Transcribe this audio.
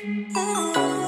Oh.